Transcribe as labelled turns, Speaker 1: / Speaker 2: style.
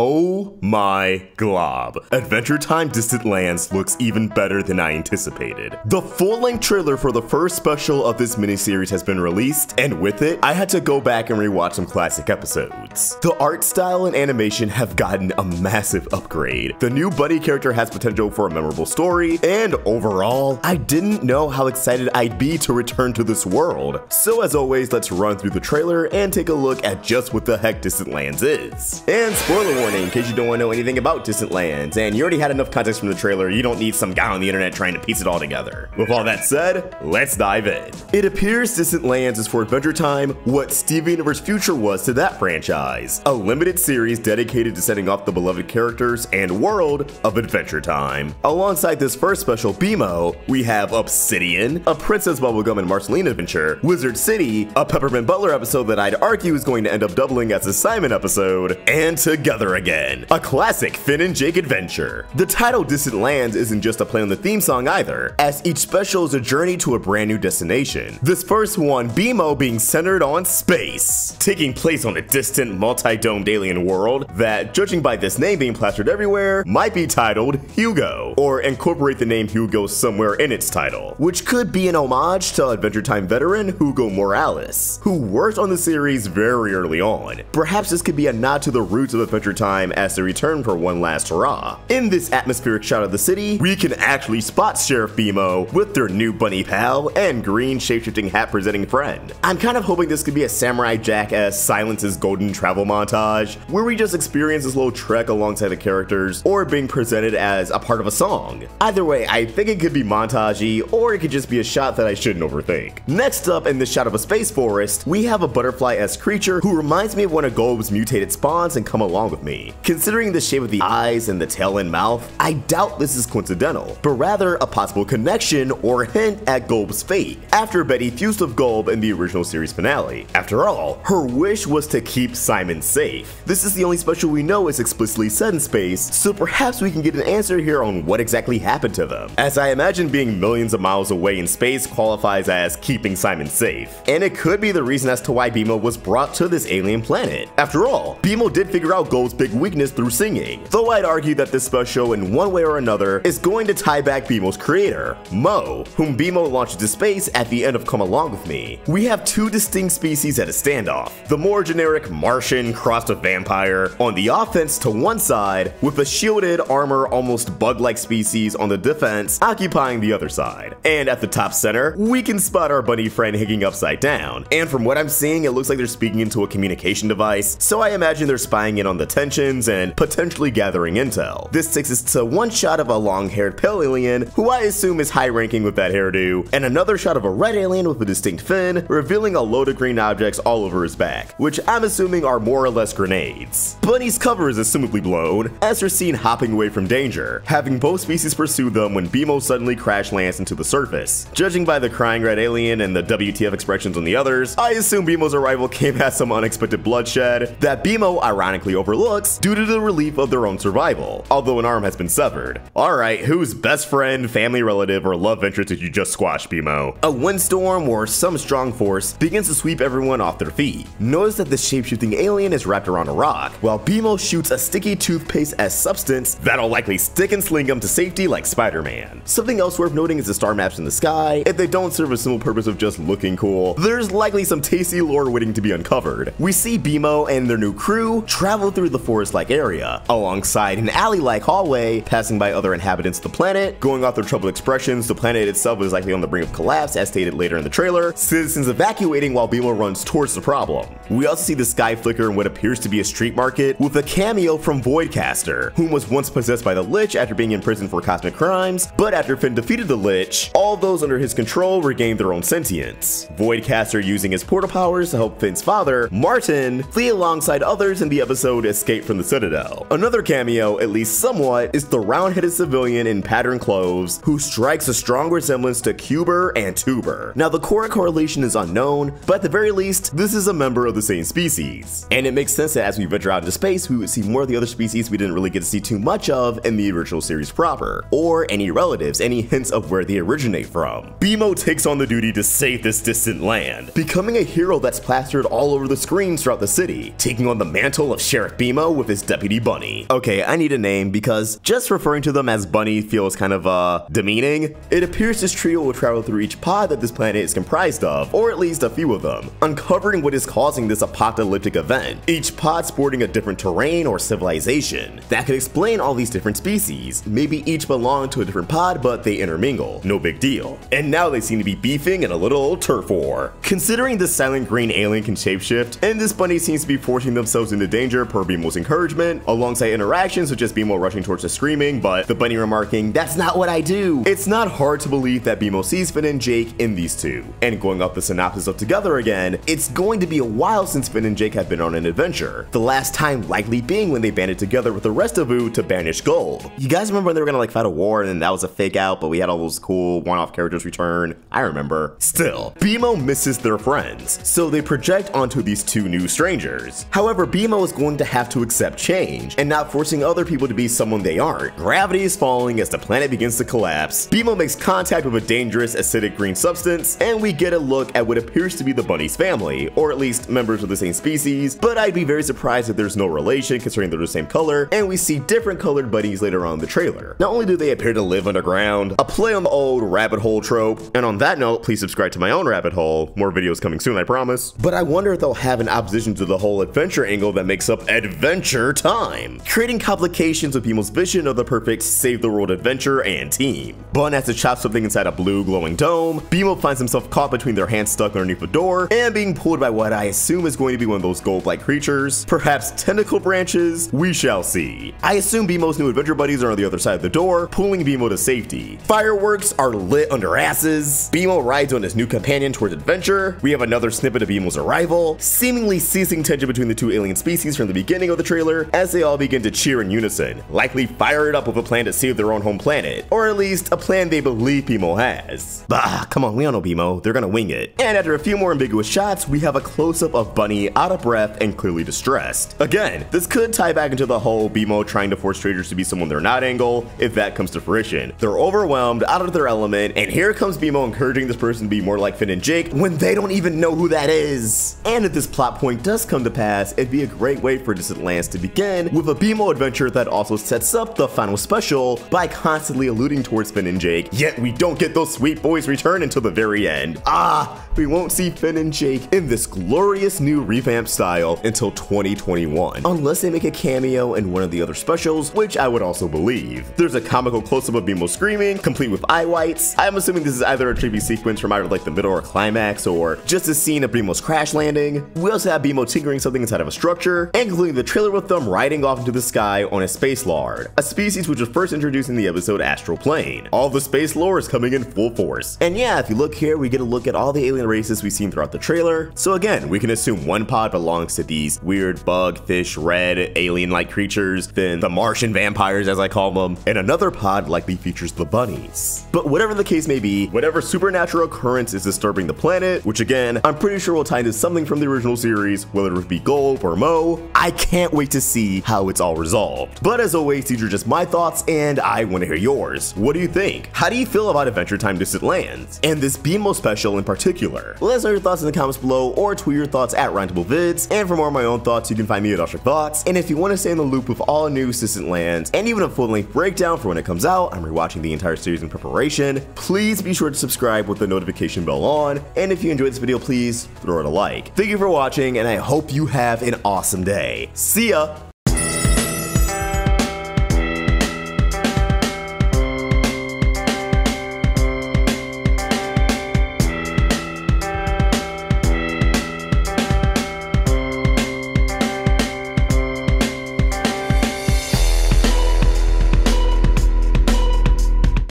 Speaker 1: Oh my glob. Adventure Time Distant Lands looks even better than I anticipated. The full-length trailer for the first special of this miniseries has been released, and with it, I had to go back and rewatch some classic episodes. The art style and animation have gotten a massive upgrade. The new Buddy character has potential for a memorable story, and overall, I didn't know how excited I'd be to return to this world. So as always, let's run through the trailer and take a look at just what the heck Distant Lands is. And spoiler warning, warning in case you don't want to know anything about Distant Lands, and you already had enough context from the trailer, you don't need some guy on the internet trying to piece it all together. With all that said, let's dive in. It appears Distant Lands is for Adventure Time what Steven Universe Future was to that franchise, a limited series dedicated to setting off the beloved characters and world of Adventure Time. Alongside this first special BMO, we have Obsidian, a Princess Bubblegum and Marceline adventure, Wizard City, a Peppermint Butler episode that I'd argue is going to end up doubling as a Simon episode, and Together again, a classic Finn and Jake adventure. The title Distant Lands isn't just a play on the theme song either, as each special is a journey to a brand new destination. This first one, BMO being centered on space, taking place on a distant multi-domed alien world that, judging by this name being plastered everywhere, might be titled Hugo, or incorporate the name Hugo somewhere in its title, which could be an homage to Adventure Time veteran Hugo Morales, who worked on the series very early on. Perhaps this could be a nod to the roots of Adventure Time as they return for one last hurrah. In this atmospheric shot of the city, we can actually spot Sheriff BMO with their new bunny pal and green shapeshifting hat presenting friend. I'm kind of hoping this could be a Samurai Jack-esque Silence's Golden Travel montage, where we just experience this little trek alongside the characters, or being presented as a part of a song. Either way, I think it could be montagey, or it could just be a shot that I shouldn't overthink. Next up, in this shot of a space forest, we have a butterfly-esque creature who reminds me of one of Golb's mutated spawns and come along with me. Considering the shape of the eyes and the tail and mouth, I doubt this is coincidental, but rather a possible connection or hint at Golb's fate, after Betty fused with Golb in the original series finale. After all, her wish was to keep Simon safe. This is the only special we know is explicitly set in space, so perhaps we can get an answer here on what exactly happened to them, as I imagine being millions of miles away in space qualifies as keeping Simon safe. And it could be the reason as to why BMO was brought to this alien planet. After all, BMO did figure out Golb's big weakness through singing, though I'd argue that this special in one way or another is going to tie back BMO's creator, Moe, whom BMO launched into space at the end of Come Along With Me. We have two distinct species at a standoff, the more generic Martian crossed with vampire on the offense to one side, with a shielded, armor, almost bug-like species on the defense occupying the other side. And at the top center, we can spot our bunny friend hanging upside down, and from what I'm seeing, it looks like they're speaking into a communication device, so I imagine they're spying in on the 10 and potentially gathering intel. This takes us to one shot of a long-haired pale alien, who I assume is high-ranking with that hairdo, and another shot of a red alien with a distinct fin, revealing a load of green objects all over his back, which I'm assuming are more or less grenades. Bunny's cover is assumably blown, as they're seen hopping away from danger, having both species pursue them when BMO suddenly crash lands into the surface. Judging by the crying red alien and the WTF expressions on the others, I assume BMO's arrival came at some unexpected bloodshed that BMO ironically overlooked due to the relief of their own survival, although an arm has been severed. Alright, whose best friend, family relative, or love interest did you just squash, BMO? A windstorm or some strong force begins to sweep everyone off their feet. Notice that the shapeshifting alien is wrapped around a rock, while BMO shoots a sticky toothpaste as substance that'll likely stick and sling him to safety like Spider-Man. Something else worth noting is the star maps in the sky. If they don't serve a simple purpose of just looking cool, there's likely some tasty lore waiting to be uncovered. We see BMO and their new crew travel through the forest-like area, alongside an alley-like hallway, passing by other inhabitants of the planet. Going off their troubled expressions, the planet itself is likely on the brink of collapse, as stated later in the trailer. Citizens evacuating while BMO runs towards the problem. We also see the sky flicker in what appears to be a street market, with a cameo from Voidcaster, whom was once possessed by the Lich after being imprisoned for cosmic crimes, but after Finn defeated the Lich, all those under his control regained their own sentience. Voidcaster using his portal powers to help Finn's father, Martin, flee alongside others in the episode Escape escape from the Citadel. Another cameo, at least somewhat, is the round-headed civilian in patterned clothes who strikes a strong resemblance to Cuber and Tuber. Now the core correlation is unknown, but at the very least, this is a member of the same species. And it makes sense that as we venture out into space, we would see more of the other species we didn't really get to see too much of in the original series proper, or any relatives, any hints of where they originate from. BMO takes on the duty to save this distant land, becoming a hero that's plastered all over the screens throughout the city, taking on the mantle of Sheriff BMO With his deputy Bunny. Okay, I need a name because just referring to them as Bunny feels kind of, uh, demeaning. It appears this trio will travel through each pod that this planet is comprised of, or at least a few of them, uncovering what is causing this apocalyptic event. Each pod sporting a different terrain or civilization. That could explain all these different species. Maybe each belong to a different pod, but they intermingle. No big deal. And now they seem to be beefing in a little turf war. Considering the silent green alien can shapeshift, and this bunny seems to be forcing themselves into danger per Encouragement, alongside interactions with as BMO rushing towards the screaming, but the bunny remarking, that's not what I do. It's not hard to believe that BMO sees Finn and Jake in these two. And going off the synopsis of Together again, it's going to be a while since Finn and Jake have been on an adventure. The last time likely being when they banded together with the rest of Ooo to banish Golb. You guys remember when they were gonna like fight a war and that was a fake out, but we had all those cool one-off characters return? I remember. Still, BMO misses their friends, so they project onto these two new strangers. However, BMO is going to have to accept change and not forcing other people to be someone they aren't. Gravity is falling as the planet begins to collapse. BMO makes contact with a dangerous acidic green substance, and we get a look at what appears to be the bunny's family, or at least members of the same species, but I'd be very surprised if there's no relation considering they're the same color, and we see different colored bunnies later on in the trailer. Not only do they appear to live underground, a play on the old rabbit hole trope, and on that note, please subscribe to my own rabbit hole, more videos coming soon I promise, but I wonder if they'll have an opposition to the whole adventure angle that makes up Adventure Adventure time, creating complications with people's vision of the perfect save the world adventure and team. Bun has to chop something inside a blue glowing dome, BMO finds himself caught between their hands stuck underneath a door, and being pulled by what I assume is going to be one of those Golb-like creatures, perhaps tentacle branches, we shall see. I assume BMO's new adventure buddies are on the other side of the door, pulling BMO to safety. Fireworks are lit under asses, BMO rides on his new companion towards adventure, we have another snippet of BMO's arrival, seemingly ceasing tension between the two alien species from the beginning of the trailer as they all begin to cheer in unison, likely fire it up with a plan to save their own home planet, or at least a plan they believe BMO has. Bah, come on, we all know BMO, they're gonna wing it. And after a few more ambiguous shots, we have a close-up of Bunny out of breath and clearly distressed. Again, this could tie back into the whole BMO trying to force traders to be someone they're not angle, if that comes to fruition. They're overwhelmed, out of their element, and here comes BMO encouraging this person to be more like Finn and Jake when they don't even know who that is. And if this plot point does come to pass, it'd be a great way for Distant Lands to begin with a BMO adventure that also sets up the final special by constantly alluding towards Finn and Jake, yet we don't get those sweet boys return until the very end. Ah, we won't see Finn and Jake in this glorious new revamped style until 2021, unless they make a cameo in one of the other specials, which I would also believe. There's a comical close-up of BMO screaming, complete with eye whites. I'm assuming this is either a tribute sequence from either like the middle or climax, or just a scene of BMO's crash landing. We also have BMO tinkering something inside of a structure, and including the trailer with them riding off into the sky on a space lord, a species which was first introduced in the episode Astral Plane. All the space lore is coming in full force. And yeah, if you look here, we get a look at all the alien races we've seen throughout the trailer. So again, we can assume one pod belongs to these weird bug, fish, red, alien-like creatures, then the Martian vampires as I call them, and another pod likely features the bunnies. But whatever the case may be, whatever supernatural occurrence is disturbing the planet, which again, I'm pretty sure will tie into something from the original series, whether it be Golb or Moe, I can't wait to see how it's all resolved. But as always, these are just my thoughts and I want to hear yours. What do you think? How do you feel about Adventure Time Distant Lands? And this BMO special in particular? Let us know your thoughts in the comments below or tweet your thoughts at RoundTableVids. And for more of my own thoughts, you can find me at Usher Thoughts. And if you want to stay in the loop with all new Distant Lands and even a full-length breakdown for when it comes out, I'm rewatching the entire series in preparation, please be sure to subscribe with the notification bell on. And if you enjoyed this video, please throw it a like. Thank you for watching and I hope you have an awesome day. See ya!